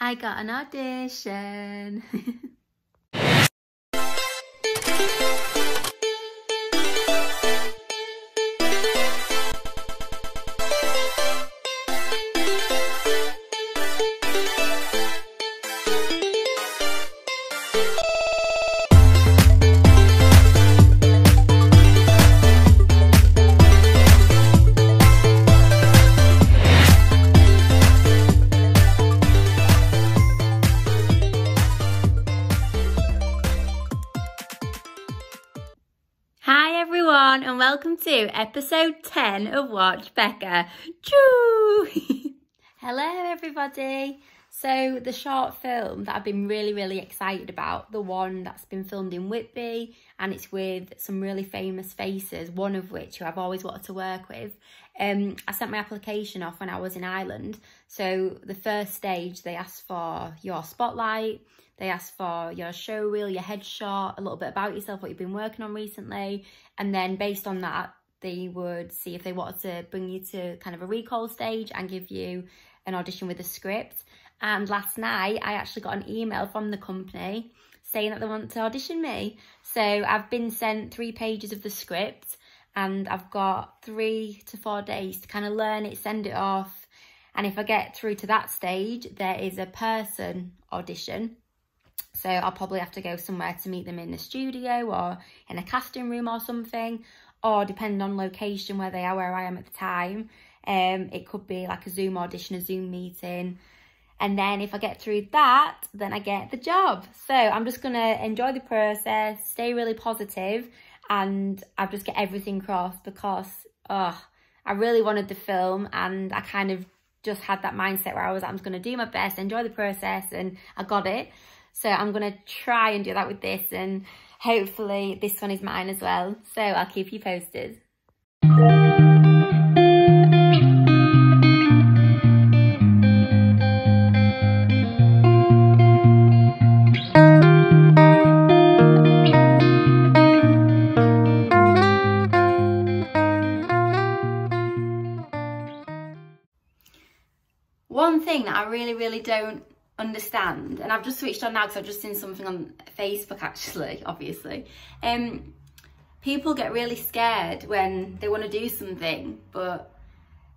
I got an audition. everyone and welcome to episode 10 of Watch Becca. Hello everybody. So the short film that I've been really, really excited about, the one that's been filmed in Whitby and it's with some really famous faces, one of which who I've always wanted to work with. Um, I sent my application off when I was in Ireland. So the first stage, they asked for your spotlight, they ask for your show reel, your headshot, a little bit about yourself, what you've been working on recently. And then based on that, they would see if they wanted to bring you to kind of a recall stage and give you an audition with a script. And last night, I actually got an email from the company saying that they want to audition me. So I've been sent three pages of the script and I've got three to four days to kind of learn it, send it off. And if I get through to that stage, there is a person audition so I'll probably have to go somewhere to meet them in the studio or in a casting room or something. Or depending on location where they are, where I am at the time. Um, it could be like a Zoom audition, a Zoom meeting. And then if I get through that, then I get the job. So I'm just going to enjoy the process, stay really positive, and I'll just get everything crossed because, oh, I really wanted the film and I kind of just had that mindset where I was, I'm just going to do my best, enjoy the process, and I got it. So I'm going to try and do that with this and hopefully this one is mine as well. So I'll keep you posted. One thing that I really, really don't understand. And I've just switched on now because I've just seen something on Facebook actually obviously. Um people get really scared when they want to do something but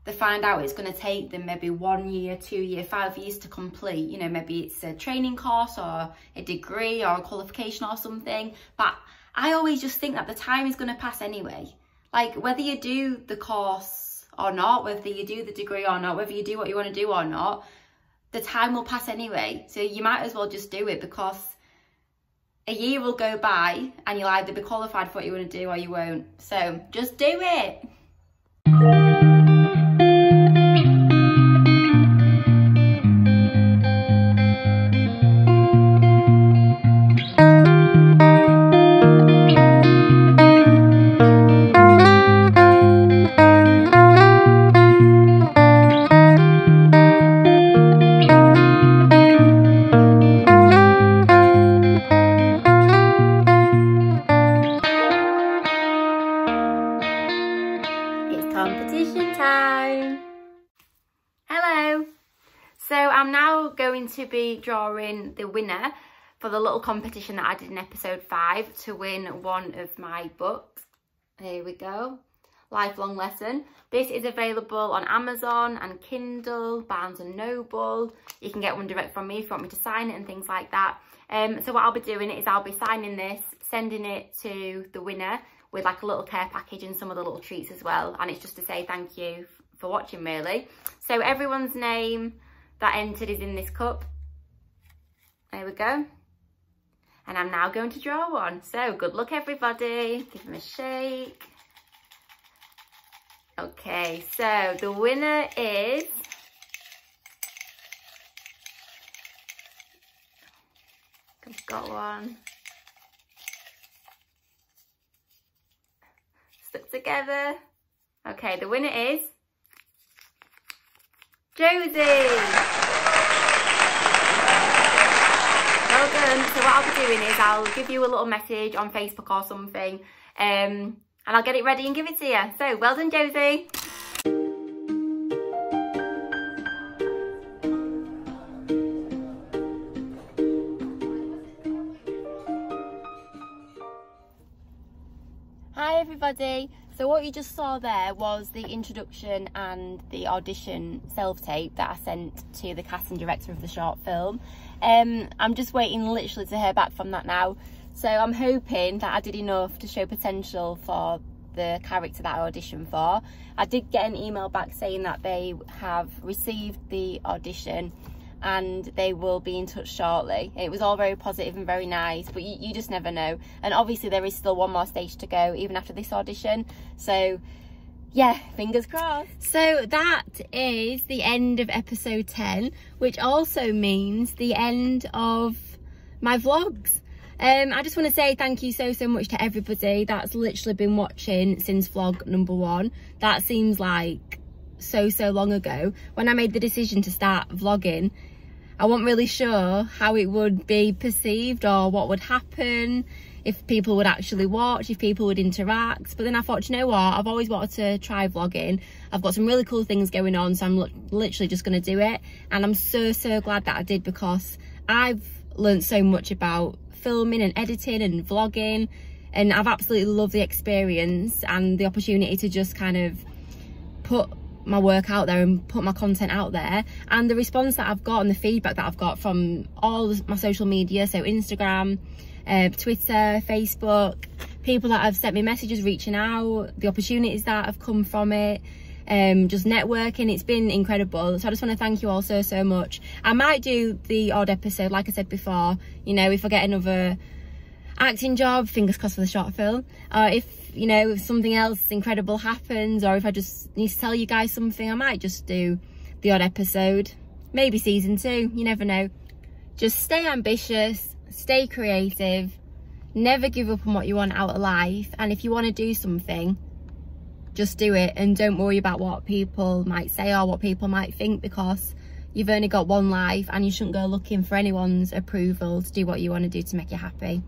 they find out it's going to take them maybe one year two year five years to complete. You know maybe it's a training course or a degree or a qualification or something. But I always just think that the time is going to pass anyway. Like whether you do the course or not whether you do the degree or not whether you do what you want to do or not the time will pass anyway. So you might as well just do it because a year will go by and you'll either be qualified for what you want to do or you won't. So just do it. To be drawing the winner for the little competition that I did in episode 5 to win one of my books. Here we go. Lifelong Lesson. This is available on Amazon and Kindle, Barnes & Noble. You can get one direct from me if you want me to sign it and things like that. Um, so what I'll be doing is I'll be signing this, sending it to the winner with like a little care package and some of the little treats as well. And it's just to say thank you for watching really. So everyone's name that entered is in this cup. There we go. And I'm now going to draw one. So good luck everybody. Give them a shake. Okay, so the winner is I've got one. Stuck together. Okay, the winner is Josie. Well done. So what I'll be doing is I'll give you a little message on Facebook or something um, and I'll get it ready and give it to you. So well done, Josie. Hi everybody, so what you just saw there was the introduction and the audition self-tape that I sent to the casting director of the short film. Um, I'm just waiting literally to hear back from that now. So I'm hoping that I did enough to show potential for the character that I auditioned for. I did get an email back saying that they have received the audition and they will be in touch shortly. It was all very positive and very nice, but you, you just never know. And obviously there is still one more stage to go even after this audition. So yeah, fingers crossed. So that is the end of episode 10, which also means the end of my vlogs. Um, I just want to say thank you so, so much to everybody that's literally been watching since vlog number one. That seems like so, so long ago. When I made the decision to start vlogging, I wasn't really sure how it would be perceived or what would happen, if people would actually watch, if people would interact. But then I thought, you know what, I've always wanted to try vlogging. I've got some really cool things going on, so I'm literally just going to do it. And I'm so, so glad that I did because I've learned so much about filming and editing and vlogging. And I've absolutely loved the experience and the opportunity to just kind of put my work out there and put my content out there. And the response that I've got and the feedback that I've got from all my social media so Instagram uh, Twitter Facebook people that have sent me messages reaching out the opportunities that have come from it um, just networking it's been incredible. So I just want to thank you all so so much. I might do the odd episode like I said before you know if I get another acting job fingers crossed for the short film uh, if you know, if something else incredible happens or if I just need to tell you guys something, I might just do the odd episode. Maybe season two, you never know. Just stay ambitious, stay creative, never give up on what you want out of life. And if you want to do something, just do it and don't worry about what people might say or what people might think because you've only got one life and you shouldn't go looking for anyone's approval to do what you want to do to make you happy.